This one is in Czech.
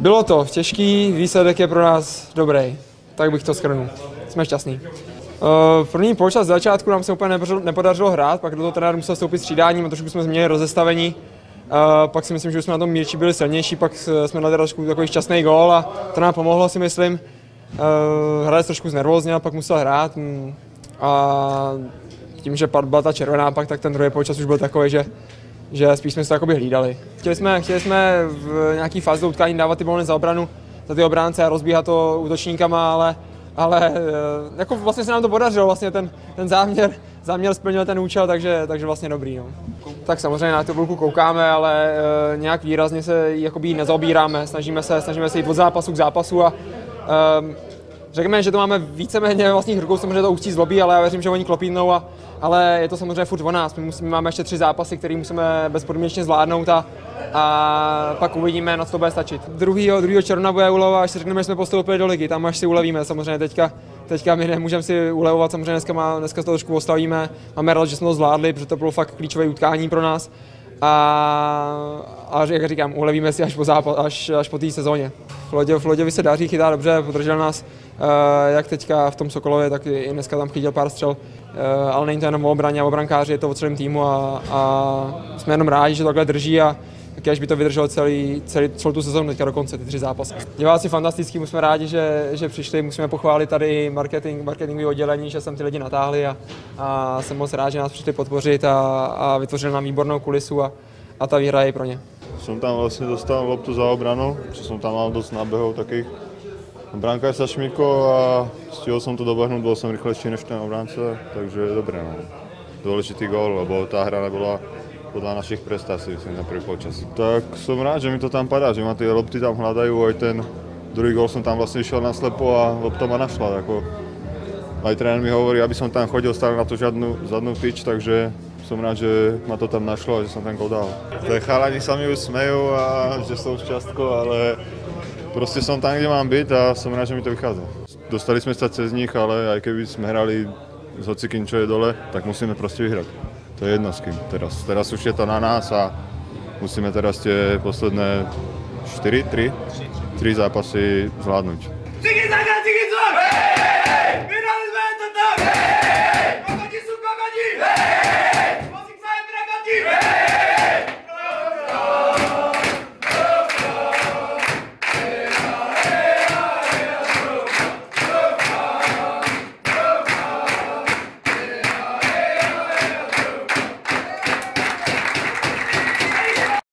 Bylo to těžký, výsledek je pro nás dobrý. Tak bych to skrnul. Jsme šťastní. Uh, první poločas z začátku nám se úplně nepodařilo, hrát, pak do toho trenér musel stoupit střídáním a trošku jsme změnili rozestavení. Uh, pak si myslím, že už jsme na tom Mirči byli silnější, pak jsme dali trošku takový šťastný gól a to nám pomohlo si myslím. Uh, hráli trošku znervózně pak musel hrát. Mm, a tím, že byla ta červená pak, tak ten druhý poločas už byl takový, že že spíš jsme se to hlídali. Chtěli jsme, chtěli jsme v nějaký fázi utkání dávat ty balony za obranu, za ty obránce a rozbíhat to útočníkama, ale, ale eh, jako vlastně se nám to podařilo, vlastně ten, ten záměr, záměr splnil ten účel, takže, takže vlastně dobrý. No. Tak samozřejmě na tu bulku koukáme, ale e, nějak výrazně se jakoby nezaobíráme, snažíme se, snažíme se jít od zápasu k zápasu a e, řekněme, že to máme víceméně vlastních rukou, samozřejmě to ústí zlobí, ale já věřím, že oni klopínou, a, ale je to samozřejmě furt o nás. My, musíme, máme ještě tři zápasy, které musíme bezpodmínečně zvládnout a, a pak uvidíme, na co to bude stačit. 2. 2. června bude uleva, až si řekneme, že jsme postoupili do ligy, tam až si ulevíme samozřejmě teďka. Teďka my nemůžeme si ulevovat, samozřejmě dneska, má, dneska to trošku ostavíme. Máme rád, že jsme to zvládli, protože to bylo fakt klíčové utkání pro nás. A, a jak říkám, ulevíme si až po, zápas, až, až po té sezóně. Floděvi se daří, chytá dobře, podržel nás Eh, jak teďka v tom Sokolově, tak i dneska tam chytil pár střel, eh, ale není to jenom o obraně a o brankáři, je to o celém týmu a, a jsme jenom rádi, že to takhle drží a taky až by to vydrželo celý, celý, celou tu sezónu teďka do konce, ty tři zápasy. Diváci fantastický, my jsme rádi, že, že přišli, musíme pochválit tady marketing, marketingové oddělení, že sem ty lidi natáhli a, a jsem moc rád, že nás přišli podpořit a, a vytvořili nám výbornou kulisu a, a ta výhra je pro ně. Jsem tam vlastně dostal loptu za obranu, že jsem tam mal dost nábehov takých Brankář sa šmykol a stihol som to dobehnúť, bol som rýchlejší než ten obránce, takže je dobré. No. Dôležitý gól, lebo tá hra nebola podľa našich prestácií, myslím, na prvý počas. Tak som rád, že mi to tam padá, že ma tie lopty tam hľadajú, aj ten druhý gól som tam vlastne išiel na slepo a lopta ma našla. Ako, aj tréner mi hovorí, aby som tam chodil, stále na to žiadnu zadnú tyč, takže som rád, že ma to tam našlo a že som ten gól dal. Tak chalani sa mi už smejú a že som šťastko, ale Proste som tam, kde mám byť a som rád, že mi to vychádza. Dostali sme sa cez nich, ale aj keby sme hrali s hocikým, čo je dole, tak musíme proste vyhrať. To je jedno s kým teraz. Teraz už je to na nás a musíme teraz tie posledné 4, 3, 3 zápasy zvládnuť.